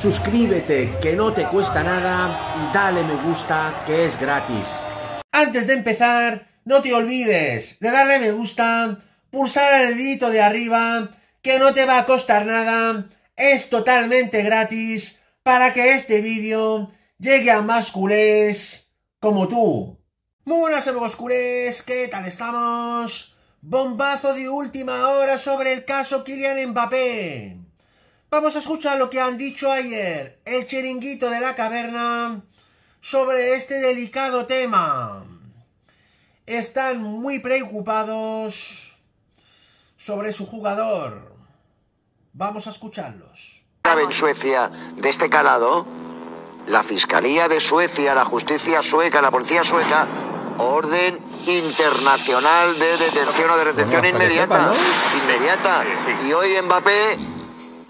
suscríbete que no te cuesta nada y dale me gusta que es gratis. Antes de empezar, no te olvides de darle me gusta, pulsar el dedito de arriba, que no te va a costar nada, es totalmente gratis para que este vídeo llegue a más culés como tú. Muy buenas amigos culés, ¿qué tal estamos? Bombazo de última hora sobre el caso Kylian Mbappé. Vamos a escuchar lo que han dicho ayer el chiringuito de la caverna sobre este delicado tema. Están muy preocupados sobre su jugador. Vamos a escucharlos. en Suecia de este calado, la Fiscalía de Suecia, la justicia sueca, la policía sueca, orden internacional de detención o de retención inmediata. Inmediata. Y hoy Mbappé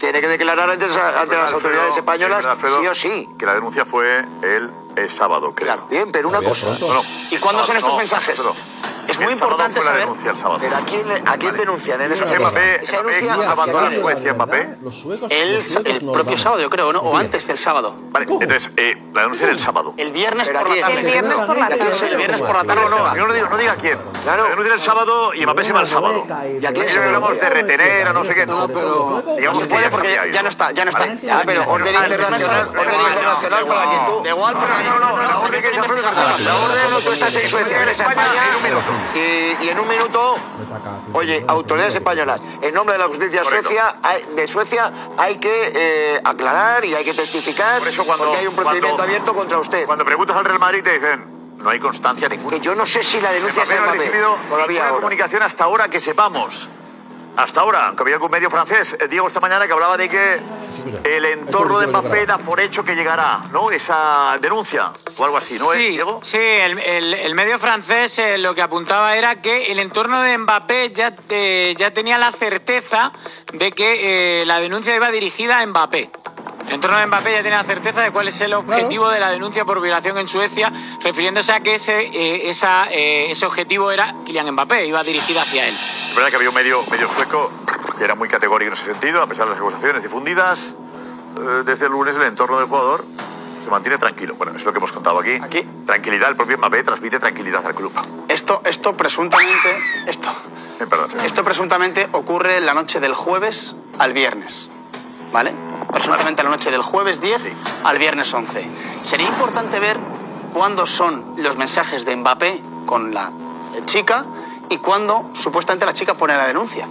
tiene que declarar ante, las autoridades españolas sí o sí. Que la denuncia fue el, el sábado, creo. Claro. Bien, pero una cosa. ¿Y cuándo son estos mensajes? Es muy importante saber. Denuncia el sábado. Pero ¿a quién, a quién denuncian en esa Mbappé, Mbappé abandona Suecia, Mbappé. Los suecos. El, el propio sábado, yo creo, ¿no? O antes del sábado. Vale, entonces, eh, la denuncia del sábado. El viernes por la tarde. El viernes por la tarde. El viernes por la tarde. No, no, yo no diga, no diga quién. Claro. La denuncia del sábado y Mbappé se va el sábado. Y aquí hablamos de retener a no sé qué. No, pero. Digamos puede porque ya no está, ya no está. Ya, pero orden internacional, orden internacional para que tú. igual, pero no, no, no, la orden que La orden, tú estás en Suecia, eres España. Y en un minuto, oye, autoridades españolas, en nombre de la justicia Suecia, de Suecia hay que eh, aclarar y hay que testificar Por eso cuando, porque hay un procedimiento abierto contra usted. Cuando preguntas al Real Madrid te dicen, no hay constancia ninguna. Que yo no sé si la denuncia se ha recibido todavía comunicación hasta ahora que sepamos. Hasta ahora, aunque había algún medio francés, eh, Diego esta mañana que hablaba de que el entorno de Mbappé da por hecho que llegará, ¿no? Esa denuncia o algo así, ¿no, sí, Diego? Sí, el, el, medio francés eh, lo que apuntaba era que el entorno de Mbappé ya, eh, ya tenía la certeza de que la denuncia iba dirigida a Mbappé. El entorno de Mbappé ya tiene la certeza de cuál es el objetivo de la denuncia por violación en Suecia, refiriéndose a que ese, esa, ese objetivo era Kylian Mbappé, iba dirigida hacia él. Es verdad que había un medio, medio sueco que era muy categórico en ese sentido, a pesar de las acusaciones difundidas. Eh, desde el lunes el entorno del jugador se mantiene tranquilo. Bueno, es lo que hemos contado aquí. Aquí. Tranquilidad, el propio Mbappé transmite tranquilidad al club. Esto, esto presuntamente, esto, eh, perdón, esto presuntamente ocurre la noche del jueves al viernes, ¿vale? Presuntamente la noche del jueves 10 al viernes 11. Sería importante ver cuándo son los mensajes de Mbappé con la chica y cuándo supuestamente la chica pone la denuncia.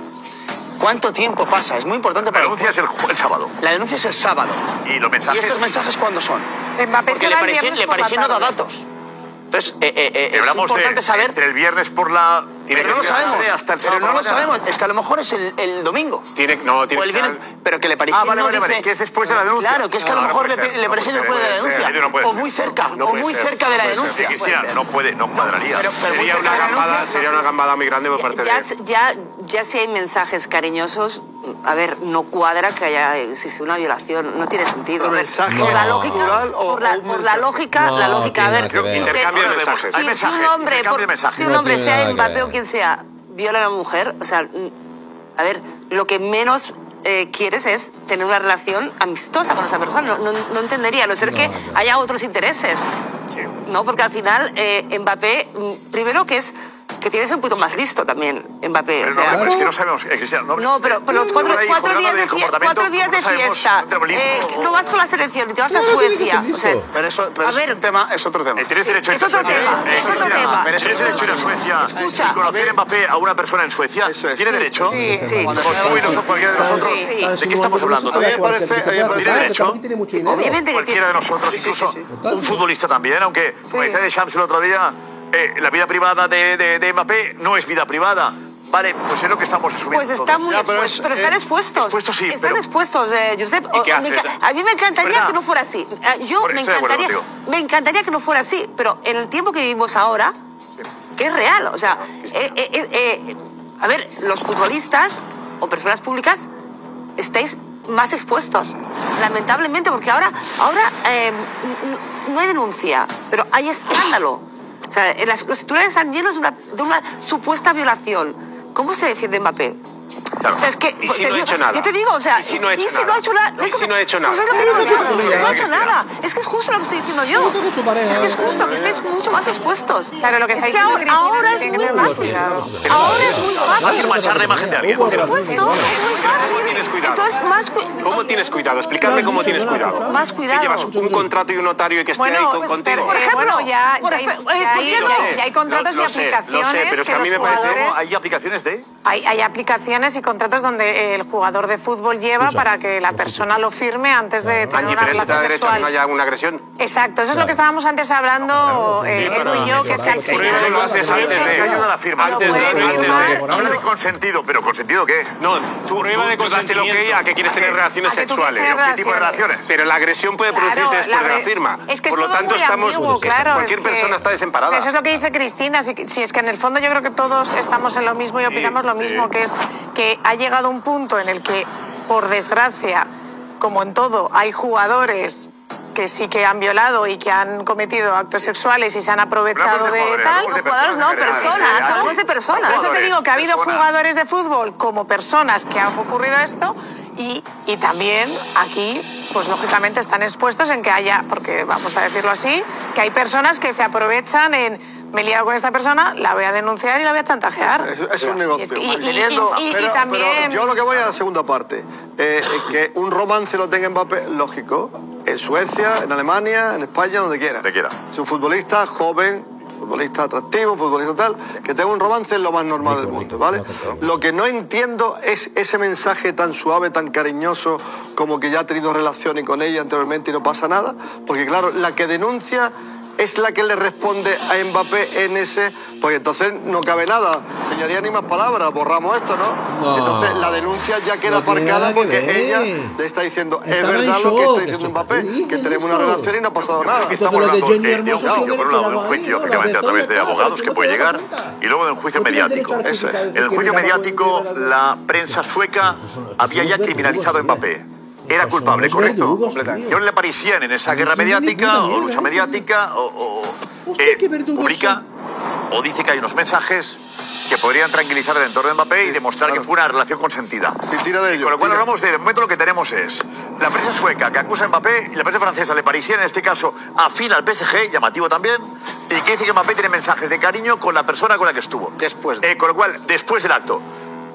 ¿Cuánto tiempo pasa? Es muy importante para... La denuncia es el, sábado. La denuncia es el sábado. ¿Y los mensajes? ¿Y estos mensajes cuándo son? Mbappé Porque le parecía, le parecía no da datos. Entonces, eh, eh, eh es importante saber... Entre el viernes por la... Pero no lo sabemos. Hasta el pero no lo sabemos. Es que a lo mejor es el, el domingo. Tiene, no, tiene o el viernes, Pero que le parecía ah, vale, no vale, vale, que es después de la denuncia. Claro, que es que a lo mejor le, le parecía después de la denuncia. O muy cerca, o muy cerca de la denuncia. No puede, no cuadraría. Sería una gambada, sería una gambada muy grande por parte de. Ya, ya si hay mensajes cariñosos, a ver, no cuadra que haya existido una violación, no tiene sentido. ¿Un mensaje por la lógica, por la, por la lógica, la lógica, a ver, intercambio de mensajes. Si, si un hombre, si un hombre sea Mbappé o quien sea, viola a una mujer, o sea, a ver, lo que menos eh, quieres es tener una relación amistosa con esa persona. No, no, entendería, a no ser que haya otros intereses. No, porque al final eh, Mbappé, mm, primero que es que tienes un poquito más listo también, Mbappé. Pero o sea, no, es que no sabemos, eh, Cristiano. No, no pero, pero los cuatro, cuatro, días de, cuatro días de fiesta, eh, no vas con la selección y te vas a Suecia. O sea, pero eso, pero a ver, es, un tema, es otro tema. Eh, tienes derecho a ir a Suecia. Es otro tema. Pero tienes derecho a ir a Suecia y conocer a Mbappé a una persona en Suecia. ¿Tiene derecho? Sí, sí. Tú y nosotros, cualquiera de nosotros. ¿De qué estamos hablando? ¿Tiene derecho? Obviamente que Cualquiera de nosotros, incluso un futbolista también, aunque, como decía de Shams el otro día, eh, la vida privada de, de, de Mbappé no es vida privada. Vale, pues es lo que estamos asumiendo. Pues está muy expuesto, pero, están expuestos. Expuestos, sí, están expuestos, eh, Josep. a mí me encantaría que no fuera así. Eh, yo me encantaría, me encantaría que no fuera así, pero en el tiempo que vivimos ahora, que es real. O sea, eh, a ver, los futbolistas o personas públicas estáis más expuestos, lamentablemente, porque ahora, ahora no hay denuncia, pero hay escándalo. O sea, los titulares están llenos de una, supuesta violación. ¿Cómo se defiende Mbappé? O sea, es que. Y si no ha hecho nada. Yo te digo, o sea. Y si no ha hecho nada. Y si no ha hecho nada. Pues es lo que digo, no ha hecho nada. Es que es justo lo que estoy diciendo yo. Es que es justo que estéis mucho más expuestos. Claro, lo que es que ahora, ahora es muy fácil. Ahora es muy fácil. Fácil manchar la imagen de alguien. Por supuesto, es muy fácil. ¿Cómo tienes cuidado? Entonces, más cuidado. ¿Cómo tienes cuidado? Explícame cómo tienes cuidado. Más cuidado. ¿Que llevas un contrato y un notario y que esté ahí con- contigo? por ejemplo, bueno, ya, hay- contratos y sé, lo sé, aplicaciones pero es que a mí me parece- ¿Hay aplicaciones de...? Hay, hay y contratos donde el jugador de fútbol lleva para que la persona lo firme antes de tener una relación derecho a que no sexual. haya una agresión. Exacto, eso es lo que estábamos antes hablando eh, Edu y yo, que es que al Por final... eso lo haces antes ¿Qué de... ayuda la firma? Antes de... Habla de consentido, pero ¿consentido qué? No, tú, Prueba de tú consentimiento. a que quieres tener relaciones que tú sexuales. ¿Qué tipo de relaciones? Pero la agresión puede producirse después de la firma. Es que es Por lo tanto, estamos. claro, cualquier que- persona está desemparada. Eso es lo que dice Cristina. Si es que en el fondo yo creo que todos estamos en lo mismo y opinamos lo mismo, que es que ha llegado un punto en el que, por desgracia, como en todo, hay jugadores que sí que han violado y que han cometido actos sexuales y se han aprovechado de tal. de Jugadores no, personas, hablamos de Por personas. eso te digo que ha habido personas. jugadores de fútbol como personas que ha ocurrido esto y, y también aquí, pues lógicamente están expuestos en que haya, porque vamos a decirlo así, que hay personas que se aprovechan en me he liado con esta persona, la voy a denunciar y la voy a chantajear. Es, es un negocio. es que- y- y- Manteniendo- y- y pero- también... pero yo lo que voy a la segunda parte. Eh, eh, que un romance lo tenga Mbappé, lógico. En Suecia, en Alemania, en España, donde quiera. Donde quiera. Es un futbolista joven, futbolista atractivo, futbolista tal, que tenga un romance es lo más normal del mundo, ¿vale? Lo que no entiendo es ese mensaje tan suave, tan cariñoso, como que ya ha tenido relaciones con ella anteriormente y no pasa nada. Porque claro, la que denuncia es la que le responde a Mbappé en ese, pues entonces no cabe nada. Señoría, ni más palabras, borramos esto, ¿no? No. Entonces la denuncia ya queda No aparcada que porque ver. ella le está diciendo, es Estaba verdad lo que está diciendo Mbappé, que bien, tenemos una relación y no ha pasado nada. Estamos lo de hablando Jenny de, Hermoso un juicio, por un lado, de un juicio, ahí, efectivamente, a través de La abogados que puede llegar, y luego de un juicio mediático. En el juicio que mediático, la prensa sueca había ya criminalizado a Mbappé. Era culpable, correcto. verdugos, le parecían en esa guerra mediática o lucha mediática o, o- eh, publica o dice que hay unos mensajes que podrían tranquilizar el entorno de Mbappé y demostrar que fue una relación consentida. Sí, tira de ello. Con lo cual tira. hablamos de, de momento lo que tenemos es la prensa sueca que acusa a Mbappé y la prensa francesa Le Parisien, en este caso, afín al PSG, llamativo también, y que dice que Mbappé tiene mensajes de cariño con la persona con la que estuvo. Después de- Eh, con lo cual, después del acto.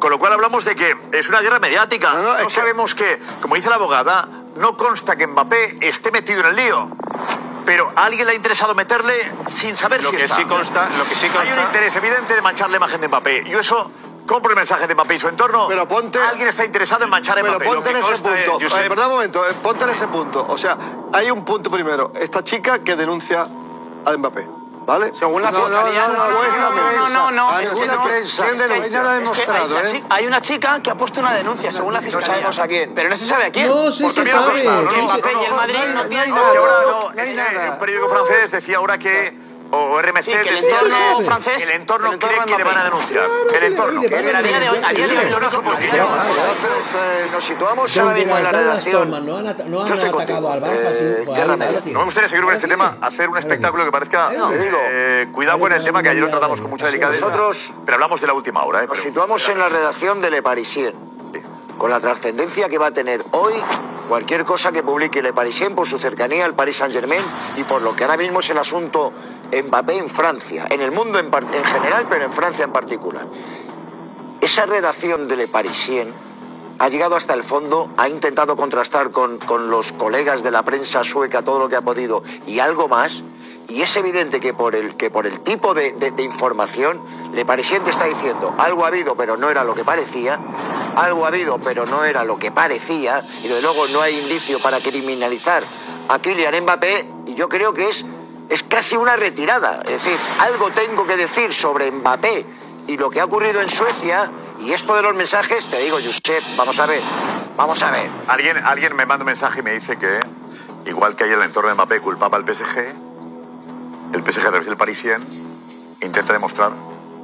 Con lo cual hablamos de que es una guerra mediática. No, No, no, es que- sabemos que, como dice la abogada, no consta que Mbappé esté metido en el lío. Pero a alguien le ha interesado meterle sin saber Lo si que está. sí consta, lo que sí Hay un consta. interés evidente de manchar la imagen de Mbappé. Yo eso compro el mensaje de Mbappé y su entorno. Pero ponte- Alguien está interesado en manchar a Pero Mbappé. ponte en ese consta es- punto. Josep- Eh, perdón un momento, eh, ponte en ese punto. O sea, hay un punto primero. Esta chica que denuncia a Mbappé. ¿Vale? Según la No, no, fiscalía, no, no, no, es la no, no, no, no, es que no. prensa. ¿Quién Es que- denuncia? es que hay, una chi- hay una chica que ha puesto una denuncia, según la fiscalía. sabemos a quién. Pero no se sabe a quién. No, sí Porque se sabe. no, no, no, no, y el Madrid no no tienen no, No nada. un periódico francés decía ahora que. O RMC Sí, que el entorno que francés- El entorno el entorno cree que le van a denunciar. Claro, el entorno. que a día de hoy, a día de hoy, porque Si nos situamos ahora mismo en la redacción. no han, no atacado al Barça, Eh, sí, pues tiene. No me gustaría seguir con este tema, hacer un espectáculo que parezca No. Eh, cuidado con el tema que ayer lo tratamos con mucha delicadeza. Nosotros- pero hablamos de la última hora. ¿eh? Nos situamos en la redacción de Le Parisien, Sí. con la trascendencia que va a tener hoy cualquier cosa que publique Le Parisien por su cercanía al Paris Saint-Germain y por lo que ahora mismo es el asunto Mbappé en Francia, en el mundo en, en general, pero en Francia en particular. Esa redacción de Le Parisien ha llegado hasta el fondo, ha intentado contrastar con, con los colegas de la prensa sueca todo lo que ha podido y algo más. Y es evidente que por el, que por el tipo de, de- información, Le Parisien te está diciendo algo ha habido, pero no era lo que parecía, algo ha habido, pero no era lo que parecía, y desde luego no hay indicio para criminalizar a Kylian Mbappé, y yo creo que es, es casi una retirada. Es decir, algo tengo que decir sobre Mbappé y lo que ha ocurrido en Suecia, y esto de los mensajes, te digo, Josep, vamos a ver, vamos a ver. Alguien, alguien me manda un mensaje y me dice que, igual que ayer el entorno de Mbappé culpaba al PSG, el PSG a través del Parisien intenta demostrar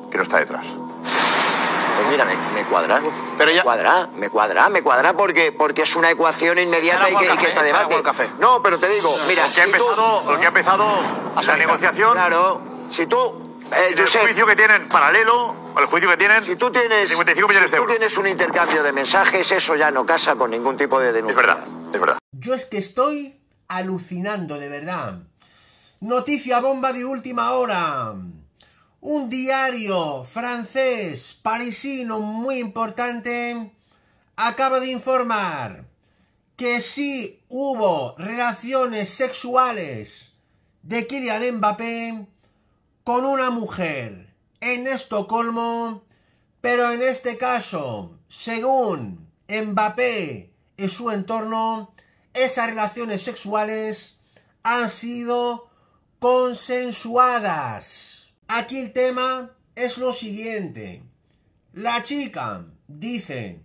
que no está detrás. Pues mira, me, me cuadra. Pero ya- Me cuadra, me cuadra, me cuadra porque, porque es una ecuación inmediata y que, al y que café, está debate. café. No, pero te digo, mira, Porque ha si tú- empezado, porque ha empezado la salir. negociación Claro, si tú, eh, el juicio que tienen paralelo el juicio que tienen, si tú tienes, 55 millones si de tú euros. tienes un intercambio de mensajes, eso ya no casa con ningún tipo de denuncia. Es verdad, es verdad. Yo es que estoy alucinando, de verdad. Noticia bomba de última hora. Un diario francés, parisino muy importante, acaba de informar que sí hubo relaciones sexuales de Kylian Mbappé con una mujer en Estocolmo, pero en este caso, según Mbappé y su entorno, esas relaciones sexuales han sido consensuadas. Aquí el tema es lo siguiente. La chica dice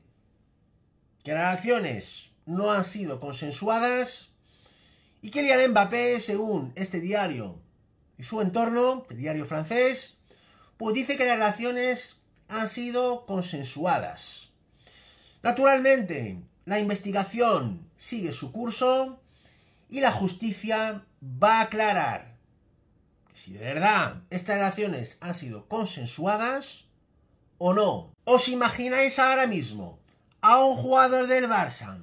que las relaciones no han sido consensuadas y que Kylian Mbappé, según este diario y su entorno, este diario francés, pues dice que las relaciones han sido consensuadas. Naturalmente, la investigación sigue su curso y la justicia va a aclarar si de verdad estas relaciones han sido consensuadas o no. ¿Os imagináis ahora mismo a un jugador del Barça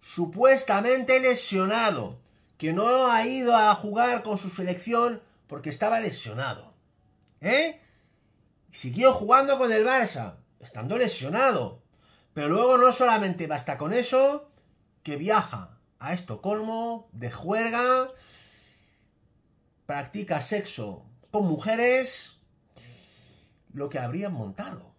supuestamente lesionado que no ha ido a jugar con su selección porque estaba lesionado? ¿Eh? Siguió jugando con el Barça, estando lesionado. Pero luego no solamente basta con eso, que viaja a Estocolmo de juerga, practica sexo con mujeres, lo que habrían montado.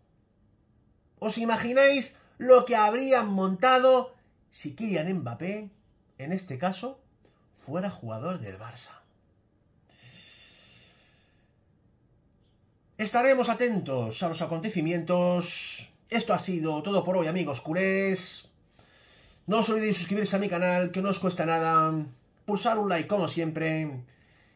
¿Os imagináis lo que habrían montado si Kylian Mbappé, en este caso, fuera jugador del Barça? Estaremos atentos a los acontecimientos. Esto ha sido todo por hoy, amigos culés. No os olvidéis suscribirse a mi canal, que no os cuesta nada. Pulsar un like como siempre.